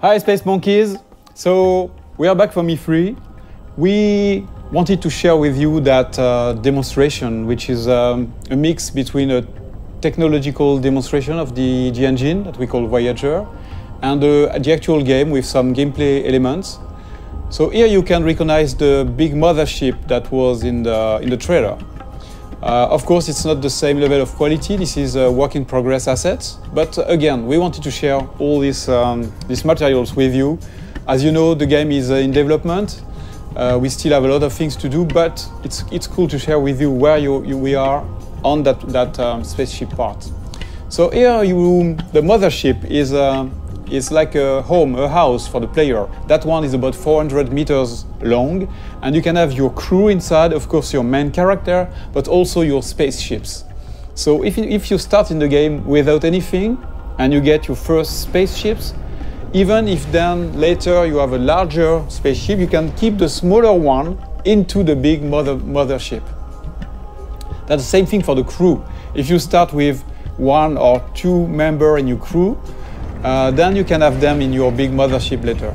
Hi, Space Monkeys. So we are back from E3. We wanted to share with you that uh, demonstration, which is um, a mix between a technological demonstration of the, the engine that we call Voyager and uh, the actual game with some gameplay elements. So here you can recognize the big mothership that was in the, in the trailer. Uh, of course, it's not the same level of quality. This is a work in progress asset. But again, we wanted to share all these, um, these materials with you. As you know, the game is uh, in development. Uh, we still have a lot of things to do, but it's, it's cool to share with you where you, you we are on that, that um, spaceship part. So here, you, the mothership is uh, it's like a home, a house for the player. That one is about 400 meters long, and you can have your crew inside, of course, your main character, but also your spaceships. So if, if you start in the game without anything, and you get your first spaceships, even if then later you have a larger spaceship, you can keep the smaller one into the big mother, mothership. That's the same thing for the crew. If you start with one or two member in your crew, uh, then you can have them in your big mothership later.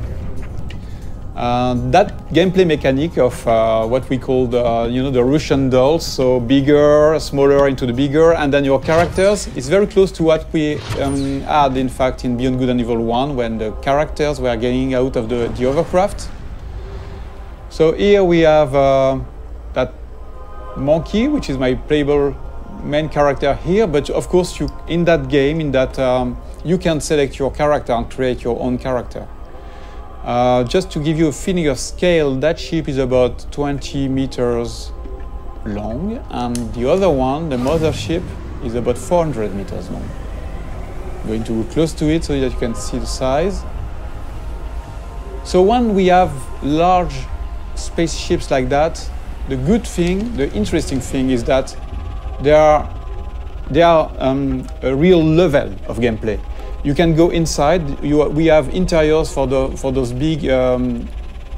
Uh, that gameplay mechanic of uh, what we call the, you know, the Russian dolls, so bigger, smaller into the bigger, and then your characters, is very close to what we um, had, in fact, in Beyond Good and Evil 1, when the characters were getting out of the, the overcraft. So here we have uh, that monkey, which is my playable main character here, but of course, you, in that game, in that um, you can select your character and create your own character. Uh, just to give you a feeling of scale, that ship is about 20 meters long, and the other one, the mothership, is about 400 meters long. I'm going to go close to it so that you can see the size. So when we have large spaceships like that, the good thing, the interesting thing is that they are, they are um, a real level of gameplay you can go inside. You, we have interiors for, the, for those big um,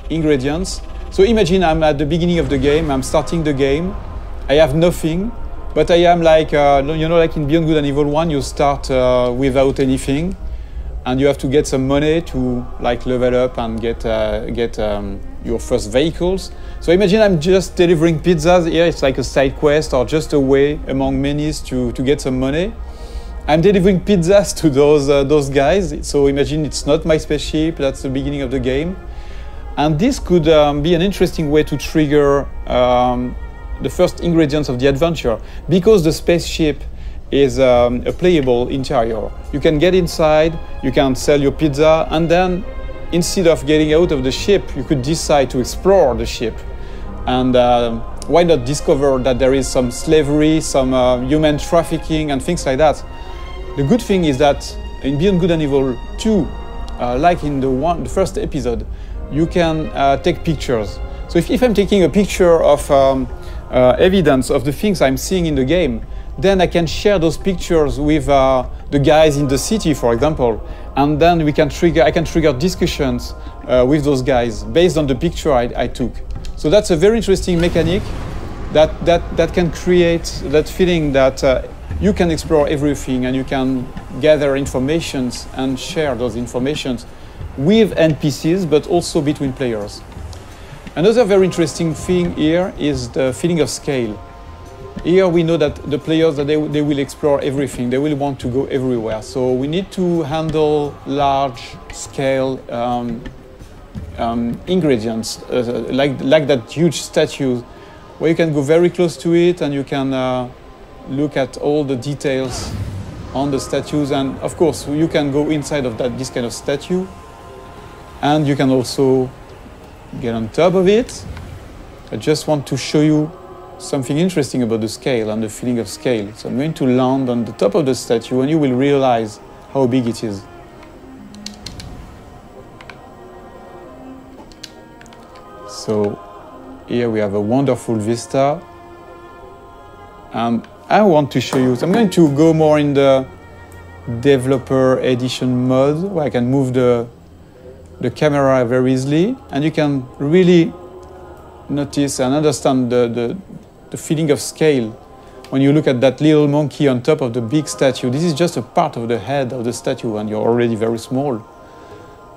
ingredients. So imagine I'm at the beginning of the game, I'm starting the game, I have nothing, but I am like, uh, you know, like in Beyond Good and Evil 1, you start uh, without anything, and you have to get some money to like level up and get, uh, get um, your first vehicles. So imagine I'm just delivering pizzas here, it's like a side quest or just a way among many to, to get some money. I'm delivering pizzas to those, uh, those guys. So imagine it's not my spaceship, that's the beginning of the game. And this could um, be an interesting way to trigger um, the first ingredients of the adventure because the spaceship is um, a playable interior. You can get inside, you can sell your pizza, and then instead of getting out of the ship, you could decide to explore the ship. And uh, why not discover that there is some slavery, some uh, human trafficking, and things like that? The good thing is that in Beyond Good and Evil 2, uh, like in the, one, the first episode, you can uh, take pictures. So if, if, I'm taking a picture of um, uh, evidence of the things I'm seeing in the game, then I can share those pictures with uh, the guys in the city, for example, and then we can trigger, I can trigger discussions uh, with those guys based on the picture I, I took. So that's a very interesting mechanic that, that, that can create that feeling that uh, you can explore everything and you can gather informations and share those informations with NPCs, but also between players. Another very interesting thing here is the feeling of scale. Here we know that the players, that they, they will explore everything, they will want to go everywhere. So we need to handle large scale um, um, ingredients, uh, like, like that huge statue, where you can go very close to it and you can uh, look at all the details on the statues. And of course you can go inside of that this kind of statue. And you can also get on top of it. I just want to show you something interesting about the scale and the feeling of scale. So I'm going to land on the top of the statue and you will realize how big it is. So here we have a wonderful vista. And I want to show you. So I'm going to go more in the developer edition mode where I can move the, the camera very easily. And you can really notice and understand the, the, the feeling of scale when you look at that little monkey on top of the big statue. This is just a part of the head of the statue and you're already very small.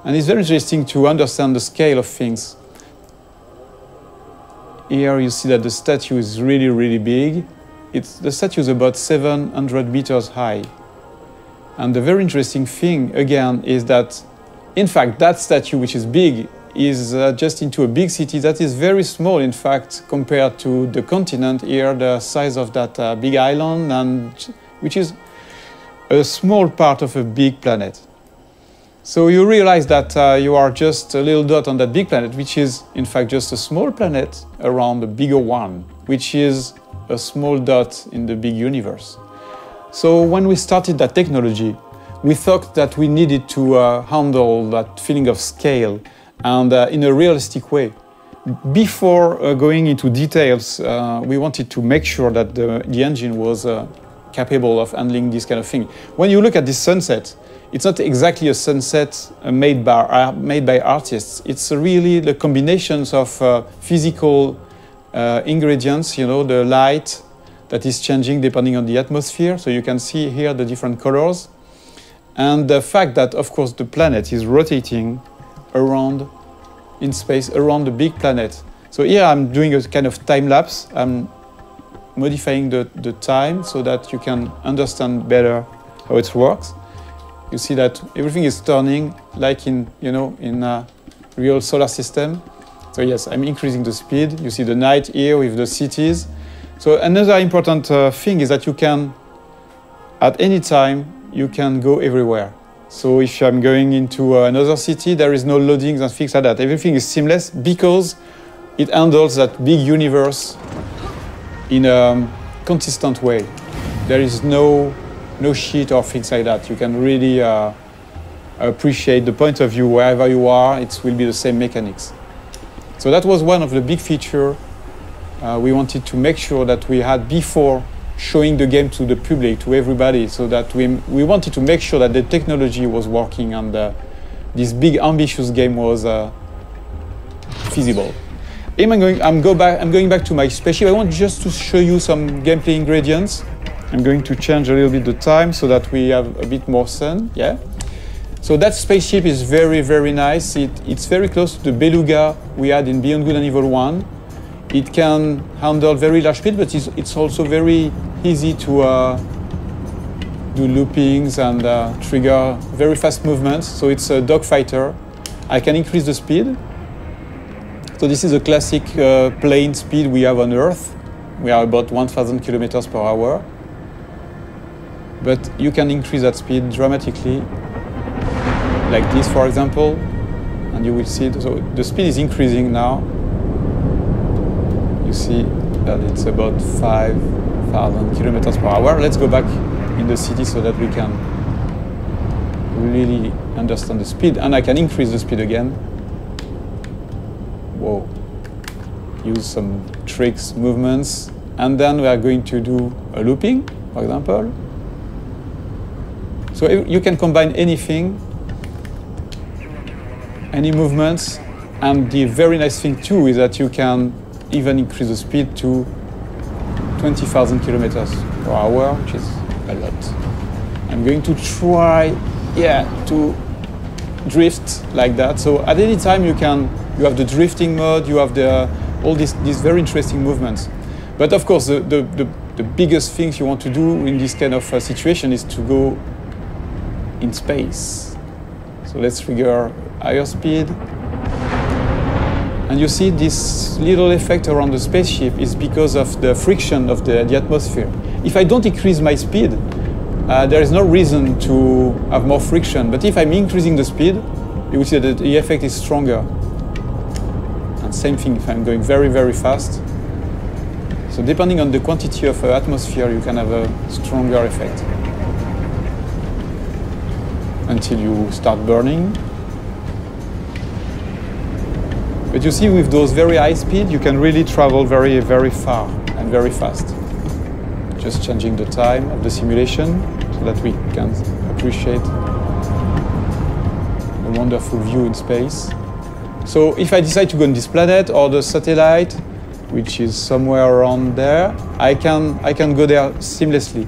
And it's very interesting to understand the scale of things. Here you see that the statue is really, really big. It's, the statue is about 700 meters high. And the very interesting thing, again, is that, in fact, that statue, which is big, is uh, just into a big city that is very small, in fact, compared to the continent here, the size of that uh, big island, and which is a small part of a big planet. So you realize that uh, you are just a little dot on that big planet, which is in fact just a small planet around a bigger one, which is a small dot in the big universe. So when we started that technology, we thought that we needed to uh, handle that feeling of scale and uh, in a realistic way. Before uh, going into details, uh, we wanted to make sure that the, the engine was uh, capable of handling this kind of thing. When you look at this sunset, it's not exactly a sunset uh, made by, made by artists. It's really the combinations of physical ingredients, you know, the light that is changing depending on the atmosphere. So you can see here the different colors. And the fact that, of course, the planet is rotating around in space, around the big planet. So here I'm doing a kind of time lapse. I'm modifying the, the time so that you can understand better how it works you see that everything is turning like in, you know, in a real solar system. So yes, I'm increasing the speed. You see the night here with the cities. So another important uh, thing is that you can, at any time, you can go everywhere. So if I'm going into another city, there is no loadings and things like that. Everything is seamless because it handles that big universe in a consistent way. There is no no sheet or things like that. You can really uh, appreciate the point of view wherever you are. It will be the same mechanics. So that was one of the big features uh, we wanted to make sure that we had before showing the game to the public, to everybody, so that we, we wanted to make sure that the technology was working and uh, this big ambitious game was uh, feasible. I'm going, I'm, go back, I'm going back to my spaceship. I want just to show you some gameplay ingredients. I'm going to change a little bit the time so that we have a bit more sun, yeah? So that spaceship is very, very nice. It, it's very close to the Beluga we had in Beyond Good and Evil 1. It can handle very large speed, but it's, it's also very easy to uh, do loopings and uh, trigger very fast movements. So it's a dogfighter. I can increase the speed. So this is a classic uh, plane speed we have on Earth. We are about 1,000 kilometers per hour but you can increase that speed dramatically like this for example and you will see so the speed is increasing now you see that it's about 5,000 kilometers per hour. Let's go back in the city so that we can really understand the speed and I can increase the speed again. Whoa. Use some tricks movements and then we are going to do a looping for example. So you can combine anything, any movements, and the very nice thing too is that you can even increase the speed to 20,000 kilometers per hour, which is a lot. I'm going to try, yeah, to drift like that. So at any time you can, you have the drifting mode, you have the, all these, these very interesting movements. But of course, the, the, the, the biggest things you want to do in this kind of uh, situation is to go in space. So let's trigger higher speed. And you see this little effect around the spaceship is because of the friction of the, the atmosphere. If I don't increase my speed, uh, there is no reason to have more friction. But if I'm increasing the speed, you will see that the effect is stronger. And same thing if I'm going very, very fast. So depending on the quantity of uh, atmosphere, you can have a stronger effect until you start burning. But you see, with those very high speed, you can really travel very, very far and very fast. Just changing the time of the simulation so that we can appreciate the wonderful view in space. So if I decide to go on this planet or the satellite, which is somewhere around there, I can, I can go there seamlessly.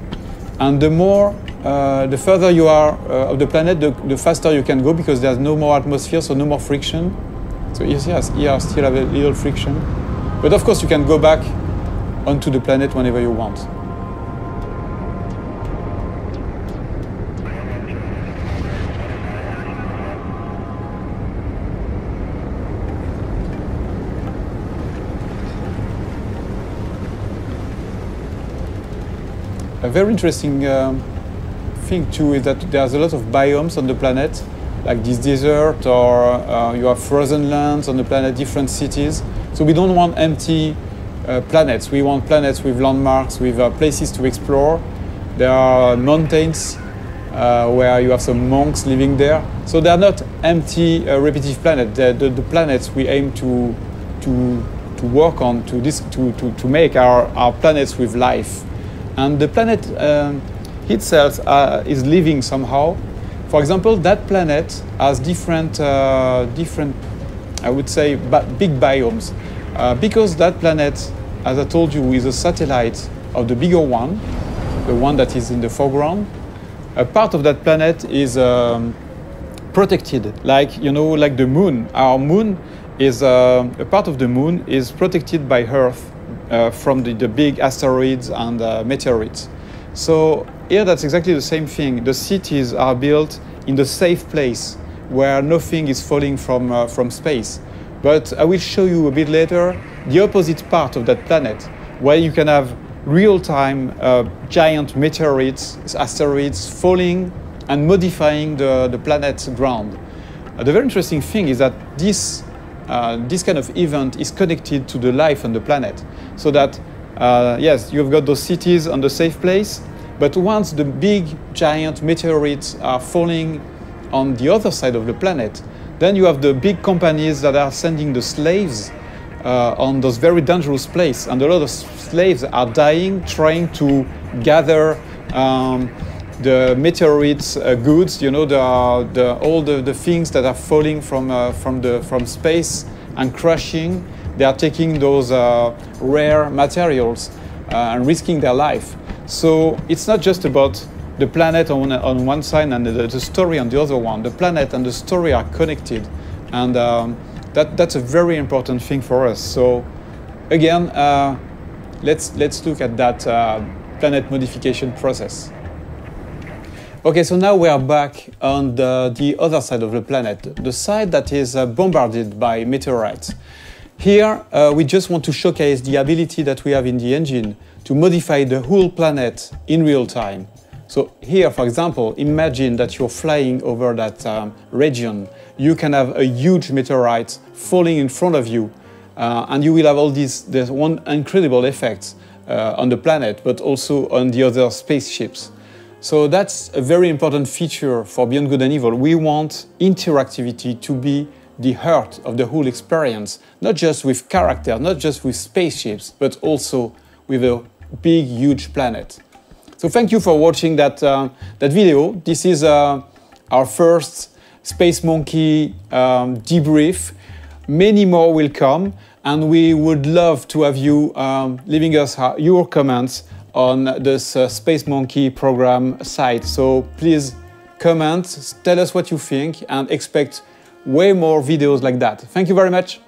And the more uh, the further you are uh, of the planet, the, the, faster you can go because there's no more atmosphere, so no more friction. So here, here still have a little friction. But of course, you can go back onto the planet whenever you want. A very interesting um, thing too is that there's a lot of biomes on the planet, like this desert or uh, you have frozen lands on the planet, different cities. So we don't want empty uh, planets. We want planets with landmarks, with uh, places to explore. There are mountains uh, where you have some monks living there. So they are not empty, uh, repetitive planets. The, the, planets we aim to, to, to work on, to, this, to, to, to make our, our planets with life. And the planet um, itself uh, is living somehow. For example, that planet has different, uh, different I would say, big biomes. Uh, because that planet, as I told you, is a satellite of the bigger one, the one that is in the foreground, a part of that planet is um, protected, like, you know, like the moon. Our moon is, uh, a part of the moon is protected by Earth uh, from the, the, big asteroids and uh, meteorites. So here that's exactly the same thing. The cities are built in the safe place where nothing is falling from, uh, from space. But I will show you a bit later the opposite part of that planet, where you can have real-time uh, giant meteorites, asteroids falling and modifying the, the planet's ground. Uh, the very interesting thing is that this uh, this kind of event is connected to the life on the planet. So that, uh, yes, you've got those cities on the safe place, but once the big giant meteorites are falling on the other side of the planet, then you have the big companies that are sending the slaves uh, on those very dangerous places. And a lot of slaves are dying trying to gather um, the meteorites uh, goods, you know, the, the, all the, the things that are falling from, uh, from, the, from space and crashing, they are taking those uh, rare materials uh, and risking their life. So it's not just about the planet on, on one side and the, the, story on the other one. The planet and the story are connected. And um, that, that's a very important thing for us. So again, uh, let's, let's look at that uh, planet modification process. Okay, so now we are back on the, the, other side of the planet, the side that is uh, bombarded by meteorites. Here, uh, we just want to showcase the ability that we have in the engine to modify the whole planet in real time. So here, for example, imagine that you're flying over that um, region. You can have a huge meteorite falling in front of you, uh, and you will have all these, there's one incredible effects uh, on the planet, but also on the other spaceships. So that's a very important feature for Beyond Good and Evil. We want interactivity to be the heart of the whole experience, not just with character, not just with spaceships, but also with a big, huge planet. So thank you for watching that, uh, that video. This is uh, our first Space Monkey um, debrief. Many more will come, and we would love to have you um, leaving us your comments on this uh, Space Monkey program site. So please comment, tell us what you think and expect way more videos like that. Thank you very much.